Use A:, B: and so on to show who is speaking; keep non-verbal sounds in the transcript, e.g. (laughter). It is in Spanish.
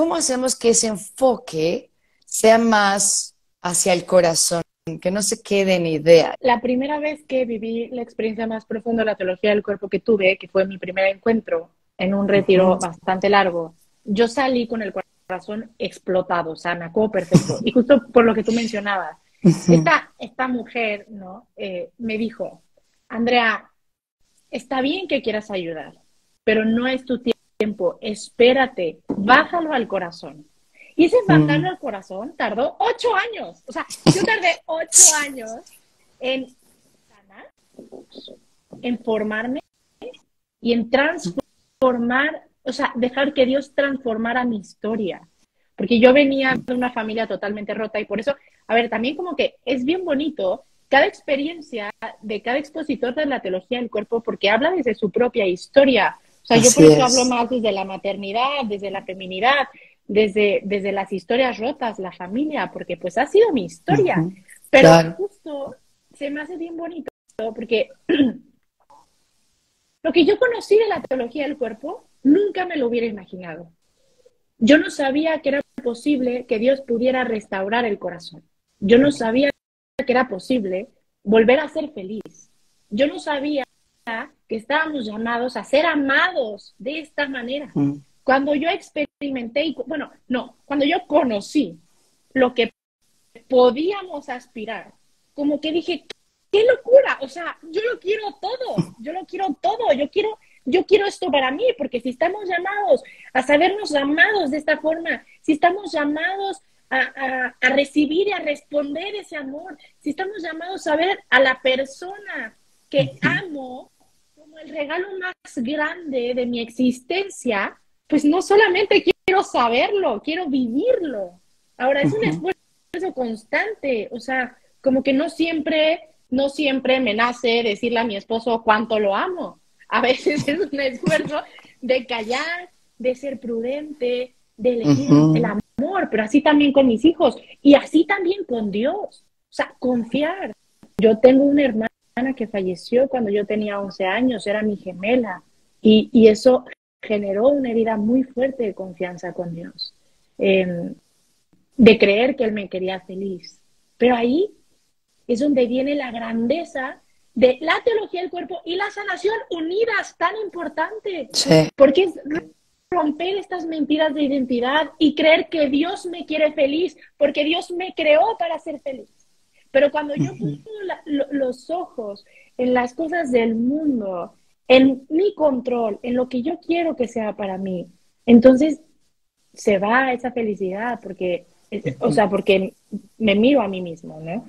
A: ¿cómo hacemos que ese enfoque sea más hacia el corazón? que no se quede en idea.
B: La primera vez que viví la experiencia más profunda de la teología del cuerpo que tuve, que fue mi primer encuentro en un retiro bastante largo, yo salí con el corazón explotado, o sea, me acuerdo perfecto. Y justo por lo que tú mencionabas, esta, esta mujer ¿no? Eh, me dijo, Andrea, está bien que quieras ayudar, pero no es tu tiempo, espérate, bájalo al corazón. Y ese bajarlo al corazón tardó ocho años. O sea, yo tardé ocho años en sanar, en formarme y en transformar, o sea, dejar que Dios transformara mi historia. Porque yo venía de una familia totalmente rota y por eso, a ver, también como que es bien bonito cada experiencia de cada expositor de la teología del cuerpo porque habla desde su propia historia. O sea, yo por eso hablo más desde la maternidad, desde la feminidad, desde, desde las historias rotas, la familia, porque pues ha sido mi historia. Pero justo se me hace bien bonito porque (clears throat) lo que yo conocí de la teología del cuerpo nunca me lo hubiera imaginado. Yo no sabía que era posible que Dios pudiera restaurar el corazón. Yo no sabía que era posible volver a ser feliz. Yo no sabía que estábamos llamados a ser amados de esta manera. Mm. Cuando yo experimenté, y, bueno, no, cuando yo conocí lo que podíamos aspirar, como que dije, qué locura, o sea, yo lo quiero todo, yo lo quiero todo, yo quiero, yo quiero esto para mí, porque si estamos llamados a sabernos amados de esta forma, si estamos llamados a, a, recibir y a responder ese amor, si estamos llamados a ver a la persona que amo el regalo más grande de mi existencia, pues no solamente quiero saberlo, quiero vivirlo. Ahora, es un esfuerzo constante, o sea, como que no siempre, no siempre me nace decirle a mi esposo cuánto lo amo. A veces (laughs) es un esfuerzo de callar, de ser prudente, de elegir el amor, pero así también con mis hijos y así también con Dios. O sea, confiar. Yo tengo una hermana que falleció cuando yo tenía 11 años, era mi gemela, y, y eso generó una herida muy fuerte de confianza con Dios, em, de creer que Él me quería feliz. Pero ahí es donde viene la grandeza de la teología del cuerpo y la sanación unidas, tan importante. Porque es romper estas mentiras de identidad y creer que Dios me quiere feliz, porque Dios me creó para ser feliz. Pero cuando yo pongo los ojos en las cosas del mundo, en mi control, en lo que yo quiero que sea para mí. Entonces se va esa felicidad porque, o sea, porque me miro a mí mismo, ¿no?